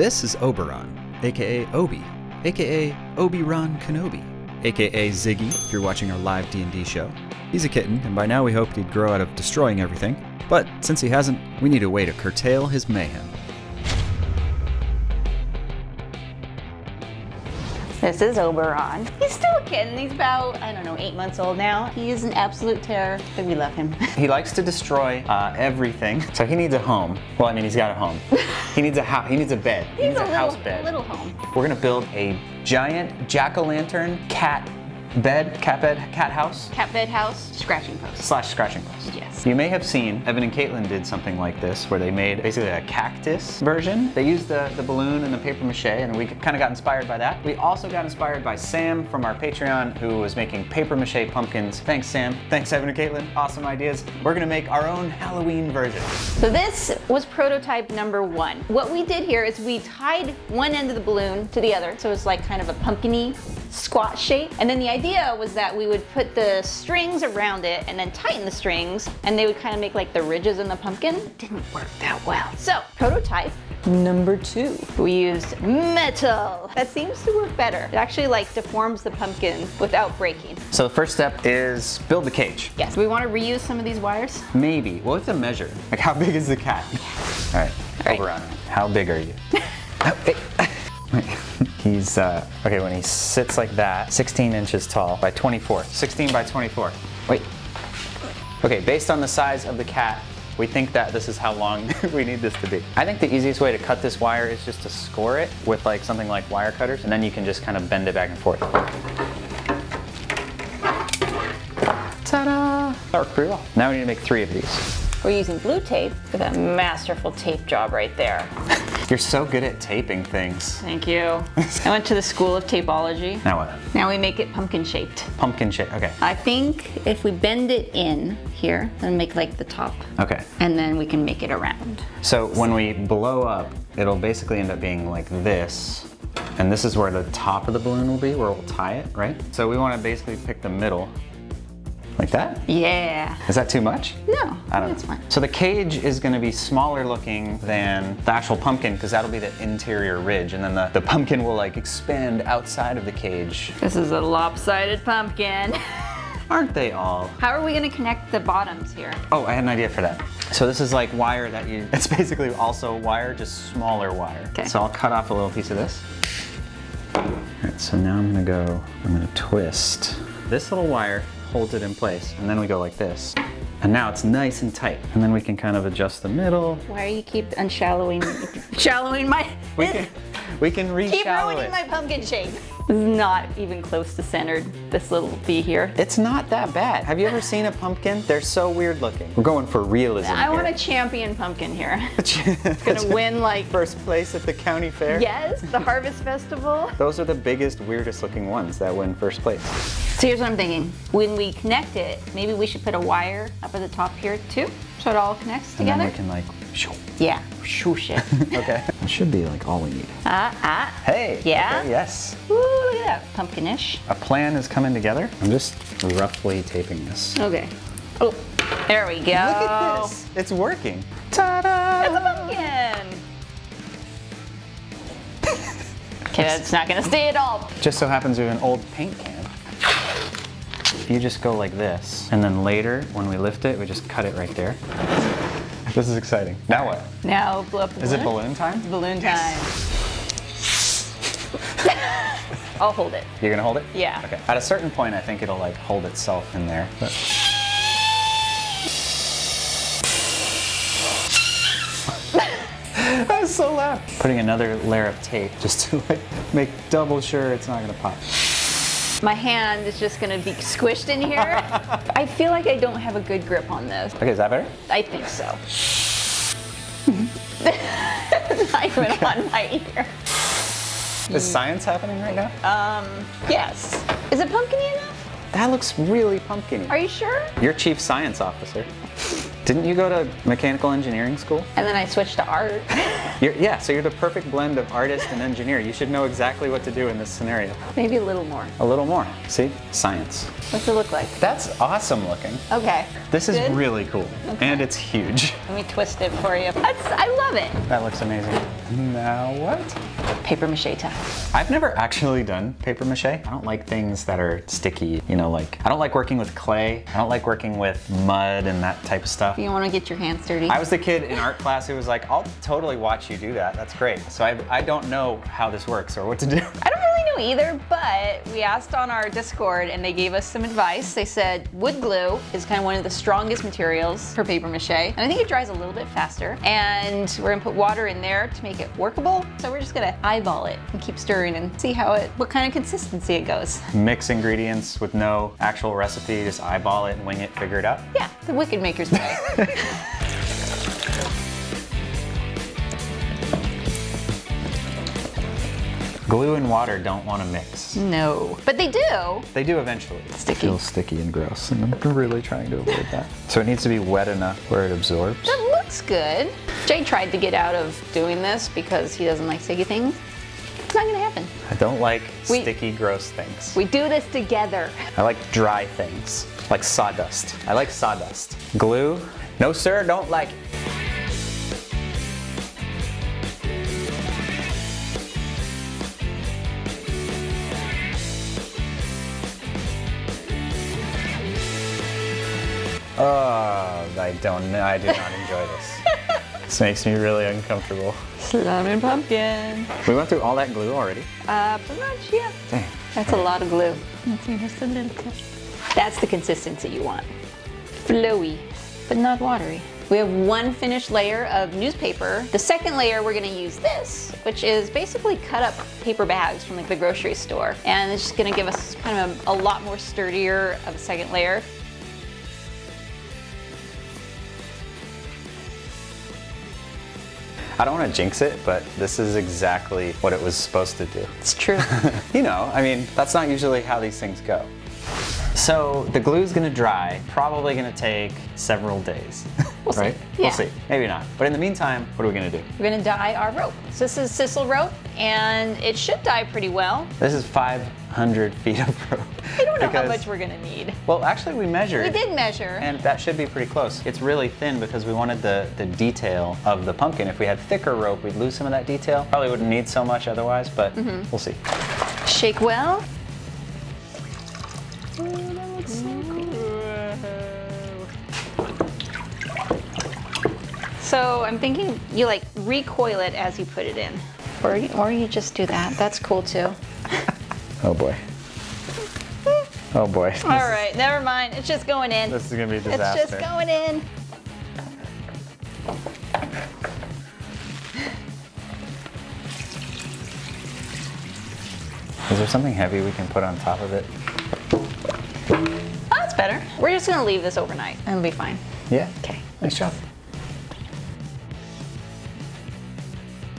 This is Oberon, aka Obi, aka Obi-Ron Kenobi, aka Ziggy if you're watching our live D&D show. He's a kitten, and by now we hoped he'd grow out of destroying everything, but since he hasn't, we need a way to curtail his mayhem. This is Oberon. He's still a kitten. He's about, I don't know, eight months old now. He is an absolute terror, but we love him. He likes to destroy uh, everything, so he needs a home. Well, I mean, he's got a home. he needs a house. He needs a bed. He needs a a, little, house bed. a little home. We're gonna build a giant jack-o'-lantern cat bed, cat bed, cat house Cat bed house, scratching post. slash scratching post. Yes. You may have seen Evan and Katelyn did something like this where they made basically a cactus version. They used the, the balloon and the paper mache and we kind of got inspired by that. We also got inspired by Sam from our Patreon who was making paper mache pumpkins. Thanks Sam. Thanks Evan and Katelyn. Awesome ideas. We're gonna make our own Halloween version. So this was prototype number one. What we did here is we tied one end of the balloon to the other, so it's like kind of a pumpkiny squat shape. And then the idea was that we would put the strings around it and then tighten the strings, and they would kind of make like the ridges in the pumpkin. Didn't work that well. So prototype number two, we used metal. That seems to work better. It actually like deforms the pumpkin without breaking. So the first step is build the cage. Yes, we want to reuse some of these wires. Maybe. Well, it's a measure. Like how big is the cat? All right, right. Oberon, how big are you? Hey. He's, uh, okay, when he sits like that, 16 inches tall by 24. 16 by 24. Wait. Okay, based on the size of the cat, we think that this is how long we need this to be. I think the easiest way to cut this wire is just to score it with like something like wire cutters, and then you can just kind of bend it back and forth. Ta-da! That worked pretty well. Now we need to make three of these. We're using blue tape with a masterful tape job right there. You're so good at taping things. Thank you. I went to the School of Tapeology. Now what? Now we make it pumpkin shaped. Pumpkin shape. Okay. I think if we bend it in here, then make like the top, Okay. and then we can make it around. So when we blow up, it'll basically end up being like this. And this is where the top of the balloon will be, where we'll tie it, right? So we want to basically pick the middle. Like that? Yeah. Is that too much? No, I don't that's know. fine. So the cage is going to be smaller looking than the actual pumpkin because that'll be the interior ridge and then the, the pumpkin will like expand outside of the cage. This is a lopsided pumpkin. Aren't they all? How are we gonna connect the bottoms here? Oh, I had an idea for that. So this is like wire that you, it's basically also wire, just smaller wire. Okay. So I'll cut off a little piece of this. All right, so now I'm gonna go, I'm gonna twist. This little wire holds it in place, and then we go like this. And now it's nice and tight. And then we can kind of adjust the middle. Why do you keep unshallowing, shallowing my, We can, we can keep re-shallow ruining it. my pumpkin shape. This is not even close to centered, this little bee here. It's not that bad. Have you ever seen a pumpkin? They're so weird looking. We're going for realism I want a champion pumpkin here. It's Gonna win like, First place at the county fair? yes, the Harvest Festival. Those are the biggest, weirdest looking ones that win first place. So here's what I'm thinking. When we connect it, maybe we should put a wire up at the top here too, so it all connects together. And then together. we can like, shoo. Yeah, shoosh it. okay. It should be like all we need. ah, ah. Hey. Yeah? okay, yes. Ooh, look at that, pumpkinish. A plan is coming together. I'm just roughly taping this. Okay. Oh, there we go. Look at this. It's working. Ta-da! It's a pumpkin. okay, that's not gonna stay at all. Just so happens we have an old paint can. You just go like this, and then later, when we lift it, we just cut it right there. This is exciting. Now what? Now blow up the balloon. Is it balloon. balloon time? Balloon time. I'll hold it. You're gonna hold it? Yeah. Okay. At a certain point, I think it'll like hold itself in there. But... That's so loud. Putting another layer of tape just to like make double sure it's not gonna pop. My hand is just gonna be squished in here. I feel like I don't have a good grip on this. Okay, is that better? I think so. not even on my ear. Is science happening right now? Um, Yes. Is it pumpkiny enough? that looks really pumpkin. Are you sure? You're chief science officer. Didn't you go to mechanical engineering school? And then I switched to art. Yeah, so you're the perfect blend of artist and engineer. You should know exactly what to do in this scenario. Maybe a little more. A little more. See? Science. What's it look like? That's awesome looking. Okay. This is Good? really cool. And it's huge. Let me twist it for you. That's, I love it. That looks amazing. Now what? Paper mache time. I've never actually done paper mache. I don't like things that are sticky, you know, like I don't like working with clay. I don't like working with mud and that type of stuff. You don't want to get your hands dirty. I was the kid in art class who was like, I'll totally watch you do that. That's great. So I, I don't know how this works or what to do. I don't either, but we asked on our Discord and they gave us some advice. They said wood glue is kind of one of the strongest materials for paper mache, and I think it dries a little bit faster. And we're gonna put water in there to make it workable. So we're just gonna eyeball it and keep stirring and see how it, what kind of consistency it goes. Mix ingredients with no actual recipe, just eyeball it and wing it, figure it out. Yeah, the Wicked Maker's way. Glue and water don't want to mix. no, but they do. They do eventually. Sticky. It feels sticky and gross, and I'm really trying to avoid that. So it needs to be wet enough where it absorbs. That looks good. Jay tried to get out of doing this because he doesn't like sticky things. It's not gonna happen. I don't like We- sticky, gross things. We do this together. I like dry things, like sawdust. I like sawdust. Glue? No, sir, don't like it. Oh, I don't know. I do not enjoy this. this makes me really uncomfortable. Slime and pumpkin. We went through all that glue already. Uh, pretty much, yeah. Dang. That's a lot of glue. Let's see, just a little bit. That's the consistency you want. Flowy, but not watery. We have one finished layer of newspaper. The second layer, we're gonna use this, which is basically cut up paper bags from like the grocery store. And it's just gonna give us kind of a, a lot more sturdier of a second layer. I don't want to jinx it, but this is exactly what it was supposed to do. It's true. You know, I mean, that's not usually how these things go. So the glue is gonna dry, probably gonna take several days. We'll see. Yeah. We'll see. Maybe not. But in the meantime, what are we gonna do? we're gonna dye our rope. So this is sisal rope, and it should dye pretty well. This is 500 feet of rope. I don't know how much we're gonna need. Well, actually, we measured. We did measure. And that should be pretty close. It's really thin because we wanted the, the detail of the pumpkin. If we had thicker rope, we'd lose some of that detail. Probably wouldn't need so much otherwise, but Mm-hmm. we'll see. Shake well. So I'm thinking you like recoil it as you put it in. Or you, or you just do that. That's cool too. Oh boy. Oh boy. All right, never mind. It's just going in. This is gonna be a It's just going in. Is there something heavy we can put on top of it? Oh, that's better. We're just gonna leave this overnight. and It'll be fine. Yeah. Okay. Nice job.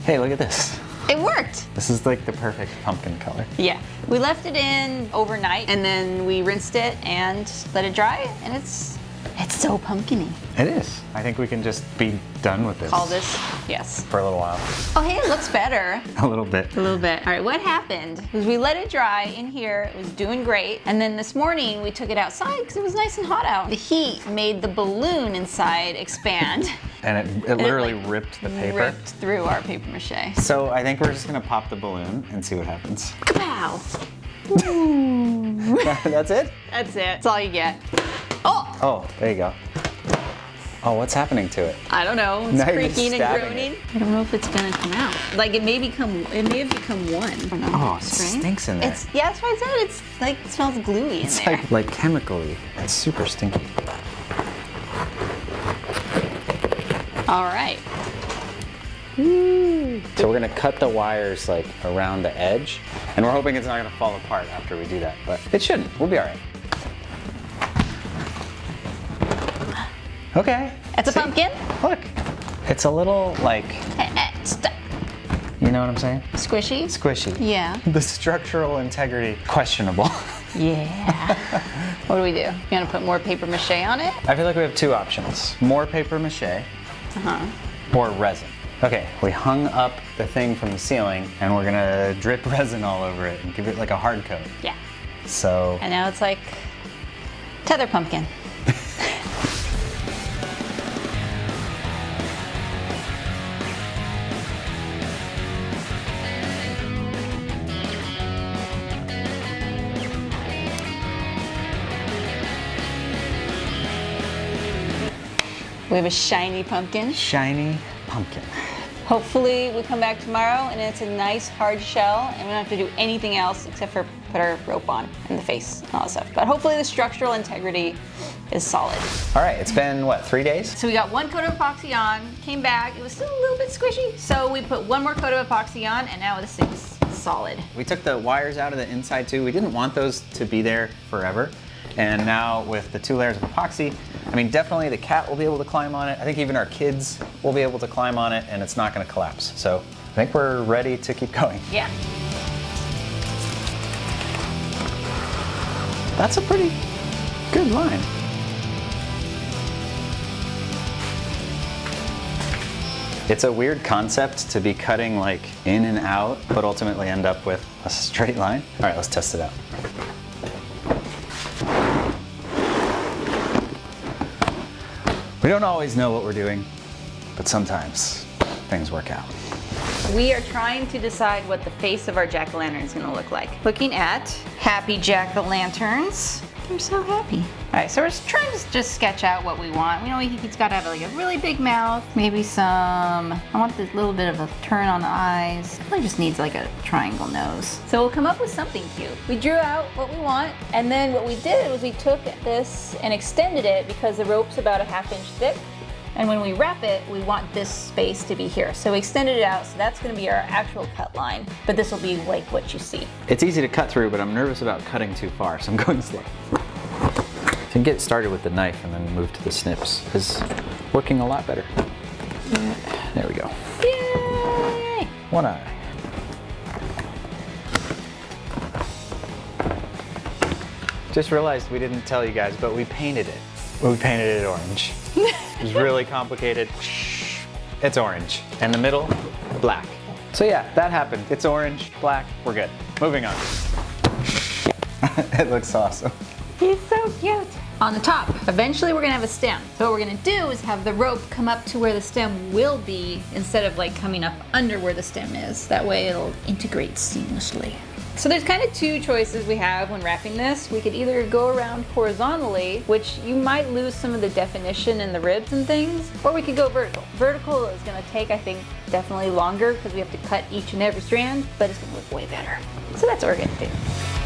Hey, look at this. It worked. This is like the perfect pumpkin color. Yeah. We left it in overnight and then we rinsed it and let it dry and it's it's so pumpkiny. It is. I think we can just be done with this. Call this yes. for a little while. Oh hey, it looks better. A little bit. A little bit. All right, what happened was we let it dry in here. It was doing great. And then this morning we took it outside because it was nice and hot out. The heat made the balloon inside expand. And it, it literally ripped the paper. Ripped through our paper mache. So I think we're just gonna pop the balloon and see what happens. Wow. That's it? That's it. That's all you get. Oh, Oh, there you go. Oh, what's happening to it? I don't know. It's Now creaking and stabbing groaning. I don't know if it's gonna come out. Like it may become, it may have become one. I don't know. Oh, it Spring? stinks in there. It's yeah, that's what I said. It's like it smells gluey in It's there. like, like chemically. It's super stinky. All right. So we're gonna cut the wires like around the edge, and we're hoping it's not gonna fall apart after we do that, but it shouldn't. We'll be all right. Okay. It's a See? pumpkin. Look, it's a little like, you know what I'm saying? Squishy. Squishy. Yeah. The structural integrity questionable. Yeah. what do we do? You gonna put more paper mache on it? I feel like we have two options. More paper mache Uh-huh. or resin. Okay, we hung up the thing from the ceiling and we're gonna drip resin all over it and give it like a hard coat. Yeah. So And now it's like tether pumpkin. We have a shiny pumpkin. shiny pumpkin. Hopefully we come back tomorrow and it's a nice hard shell and we don't have to do anything else except for put our rope on in the face and all that stuff. But hopefully the structural integrity is solid. All right, it's been what, three days? So we got one coat of epoxy on, came back, it was still a little bit squishy. So we put one more coat of epoxy on and now this thing's solid. We took the wires out of the inside too. We didn't want those to be there forever. And now with the two layers of epoxy, I mean, definitely the cat will be able to climb on it. I think even our kids will be able to climb on it and it's not gonna collapse. So I think we're ready to keep going. Yeah. That's a pretty good line. It's a weird concept to be cutting like in and out, but ultimately end up with a straight line. All right, let's test it out. We don't always know what we're doing, but sometimes things work out. We are trying to decide what the face of our jack-o'-lantern is gonna look like. Looking at happy jack-o'-lanterns. They're so happy. All right, so we're just trying to just sketch out what we want. We know he- he's gotta have like a really big mouth, maybe some, I want this little bit of a turn on the eyes. Probably just needs like a triangle nose. So we'll come up with something cute. We drew out what we want, and then what we did was we took this and extended it because the rope's about a half inch thick. And when we wrap it, we want this space to be here. So we extended it out, so that's gonna be our actual cut line, but this will be like what you see. It's easy to cut through, but I'm nervous about cutting too far, so I'm going slow. You can get started with the knife and then move to the snips. Is working a lot better. There we go. Yay! One eye. Just realized we didn't tell you guys, but we painted it. We painted it orange. It was really complicated. It's orange. And the middle, black. So yeah, that happened. It's orange, black, we're good. Moving on. it looks awesome. He's so cute. On the top, eventually we're gonna have a stem. So what we're gonna do is have the rope come up to where the stem will be instead of like coming up under where the stem is. That way it'll integrate seamlessly. So there's kind of two choices we have when wrapping this. We could either go around horizontally, which you might lose some of the definition in the ribs and things, or we could go vertical. Vertical is gonna take, I think, definitely longer because we have to cut each and every strand, but it's gonna look way better. So that's what we're gonna do.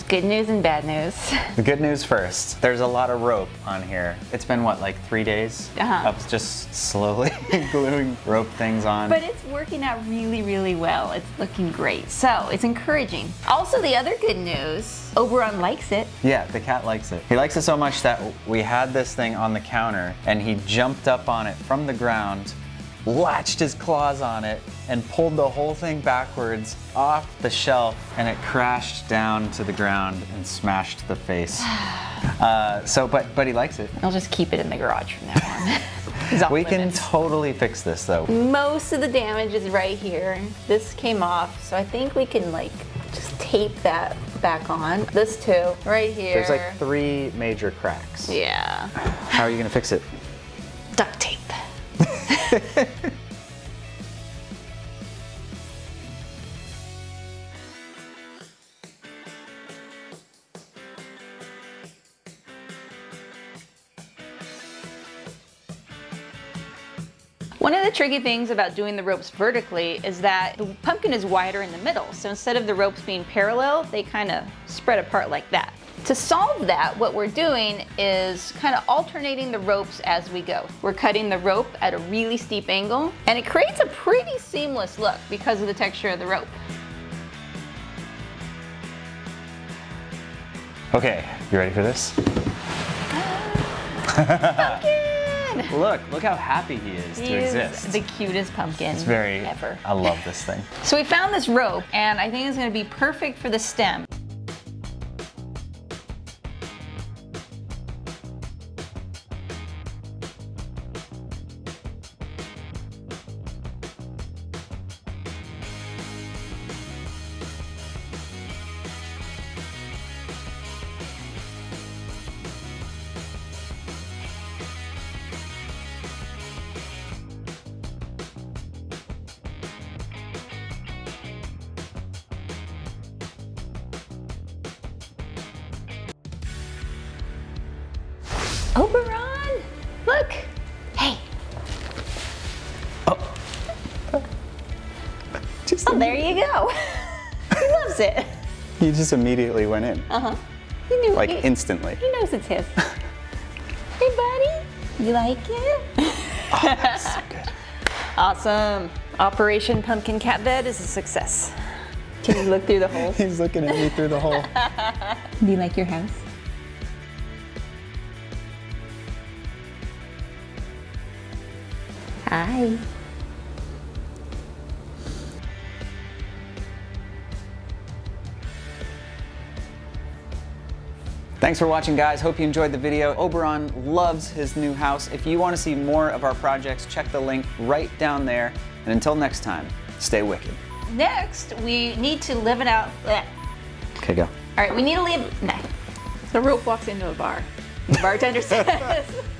There's good news and bad news. The good news first. There's a lot of rope on here. It's been what, like three days Uh-huh. of just slowly gluing rope things on. But it's working out really, really well. It's looking great. So it's encouraging. Also, the other good news Oberon likes it. Yeah, the cat likes it. He likes it so much that we had this thing on the counter and he jumped up on it from the ground, latched his claws on it, and pulled the whole thing backwards off the shelf and it crashed down to the ground and smashed the face. Uh, so, but but he likes it. I'll just keep it in the garage from now on. We can totally fix this though. Most of the damage is right here. This came off, so I think we can like just tape that back on. This too, right here. There's like three major cracks. yeah, How are you gonna fix it? duct tape. One of the tricky things about doing the ropes vertically is that the pumpkin is wider in the middle. So instead of the ropes being parallel, they kind of spread apart like that. To solve that, what we're doing is kind of alternating the ropes as we go. We're cutting the rope at a really steep angle, and it creates a pretty seamless look because of the texture of the rope. Okay, you ready for this? Pumpkin! Look, look how happy he is He to is exist. the cutest pumpkin it's very, ever. I love this thing. So we found this rope, and I think it's gonna be perfect for the stem. Oberon! Look! Hey! Just Oh, there you go. he loves it. He just immediately went in, Uh-huh. He knew like he, instantly. he knows it's his. hey, buddy. You like it? so good. Awesome. Operation Pumpkin Cat Bed is a success. Can you look through the hole? He's looking at me through the hole. Do you like your house? Hi. Thanks for watching, guys. Hope you enjoyed the video. Oberon loves his new house. If you want to see more of our projects, check the link right down there. And until next time, stay wicked. Next, we need to live it out. Blech. Okay, go. All right, we need to leave. Nah. The rope walks into a bar. The bartender says,